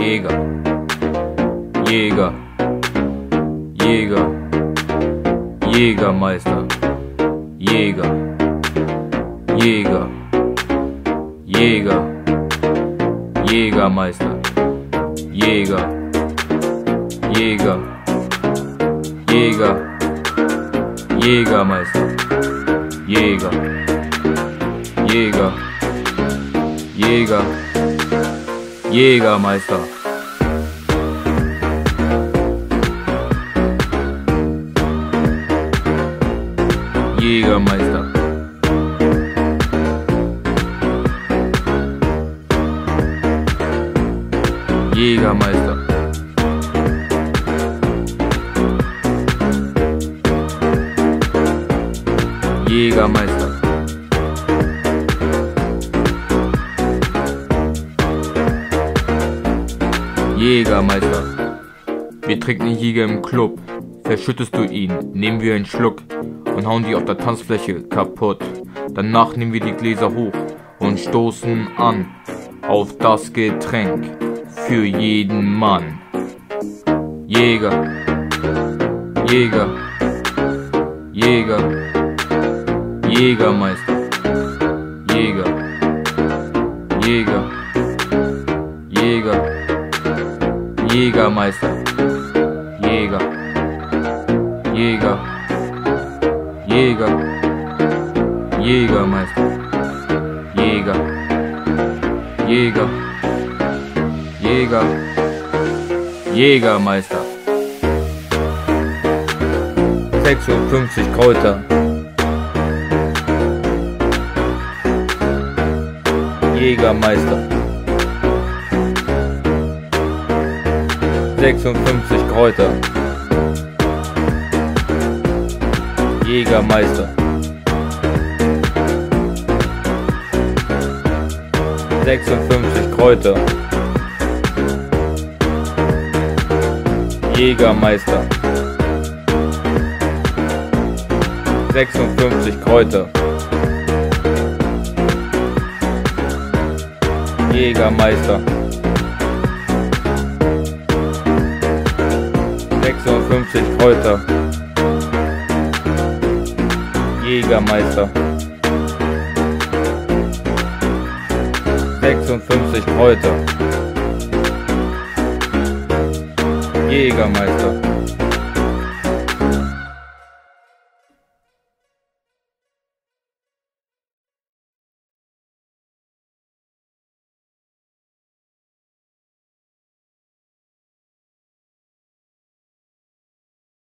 Jäger, Jäger, Jäger, Jägermeister, Jäger, Jäger, Jäger, Jägermeister, Jäger, Jäger, Jäger, Jägermeister, Jäger, Jäger, Jäger, 얘가 맛있어. 얘가 맛있어. 얘가 맛있어. 얘가 맛있어. Jägermeister. Wir trinken Jäger im Club. Verschüttest du ihn, nehmen wir einen Schluck und hauen die auf der Tanzfläche kaputt. Danach nehmen wir die Gläser hoch und stoßen an auf das Getränk für jeden Mann. Jäger, Jäger, Jäger, Jägermeister, Jäger, Jäger, Jägermeister, Jäger, Jäger, Jäger, Jägermeister, Jäger, Jäger, Jäger, Jägermeister. 56 Kräuter. Jägermeister. 56 Kräuter. Jägermeister. 56 Kräuter. Jägermeister. 56 Kräuter. Jägermeister. 56 Kräuter. Jägermeister. 56 Kräuter. Jägermeister.